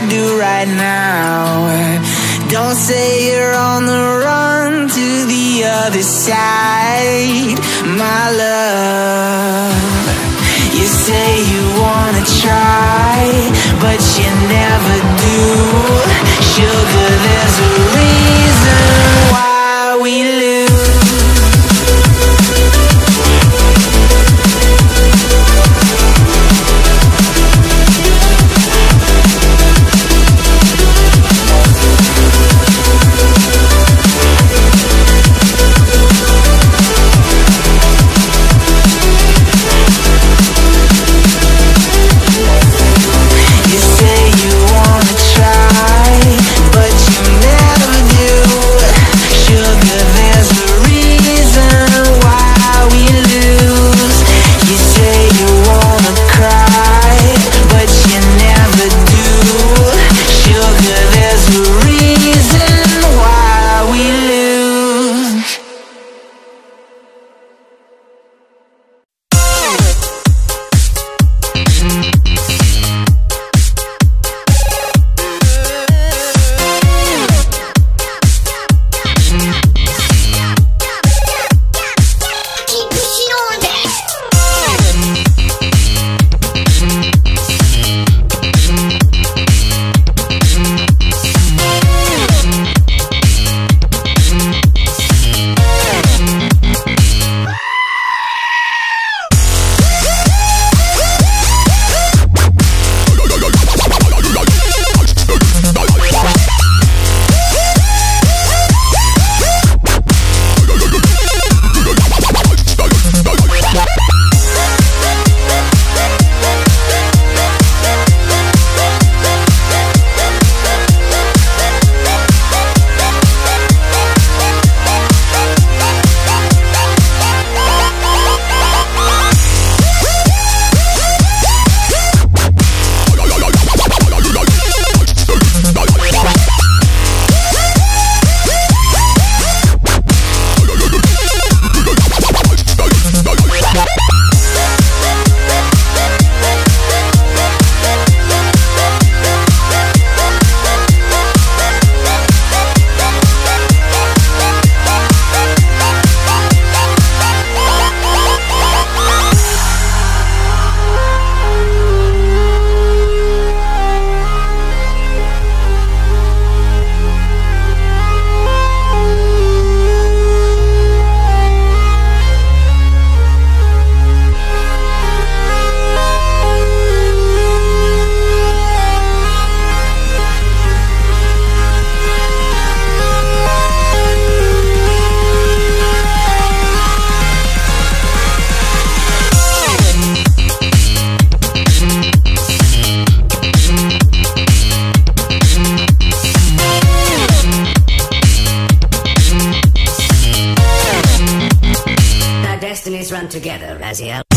Do right now. Don't say you're on the run to the other side, my love. You say you wanna try, but you know. Together, Raziel.